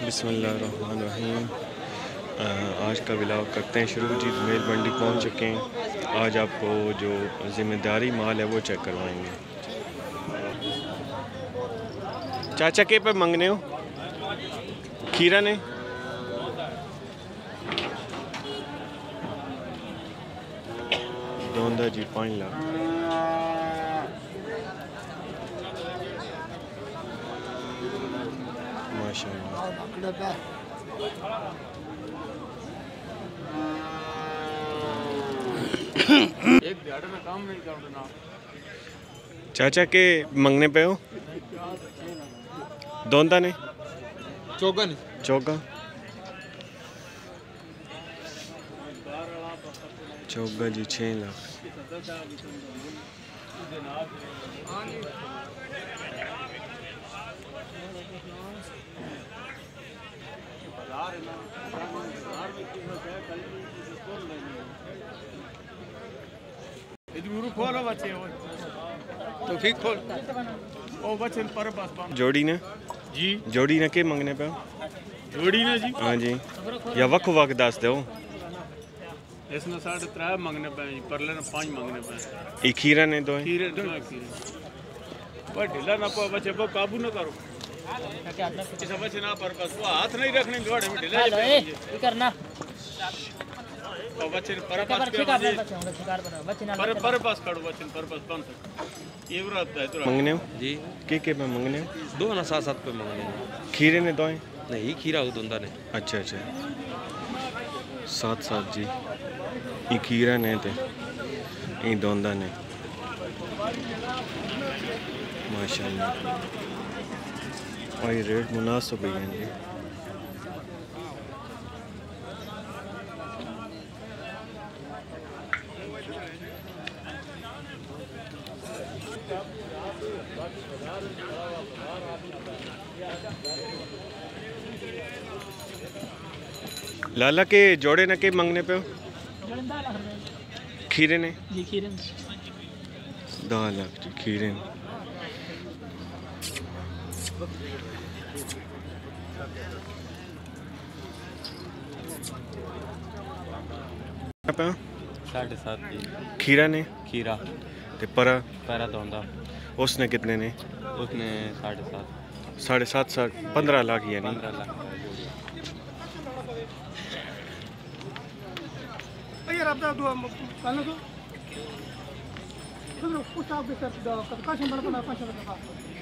बिसमीम आज का ब्लॉग करते हैं शुरू। जी मेल मंडी पहुँच चुके हैं। आज आपको जो ज़िम्मेदारी माल है वो चेक करवाएँगे। चाचा के पे मंगने हो? खीरा ने दोंदा जी, पाँच लाख। माशाल्लाह एक में काम नहीं कर चाचा के मंगने पे हो? दोंदा ने चौगन चौका? चौका जी छः लाख इधर खोलो बच्चे वो तो ठीक खोल। ओ बच्चे पर बस जोड़ी ने? जी। जोड़ी ने के मंगने पे? जोड़ी ने जी। हाँ जी। या वक् वक् दस दो। इसने साढ़े त्रै मंगने पे जी परले ने पाँच मंगने पे एक खीरा ने दो खीरे दो खीरे पर ढीला ना पाओ बच्चे पर काबू ना करो। इस ना पर बस वो हाथ नहीं रखने घोड़े में ढीला ये करना पर पास कर है? पर पर पास पर पास ये है तो मंगने जी। के के मंगने दो ना सात सात पे मंगने खीरे ने नहीं खीरा हो दुंदा ने। अच्छा अच्छा। सात सात जी। ये खीरा ने ते ये दोंदा ने। माशाल्लाह। और ये रेट मुनासिब ही हैं जी। लाला के जोड़े न के मंगने पे हो? खीरे ने? जी खीरे लाख जी खीरे ने। हो? सात जी खीरा ने खीरा ते परा पैरा दोंदा उसने कितने ने उसने साढ़े सात साढ़े सात सात पंद्रह लाख यानी पंद्रह लाख का जोड़ी। Ayer abda dua kalau tu. Terus kita bisa dah kasih mana pun apa sahaja.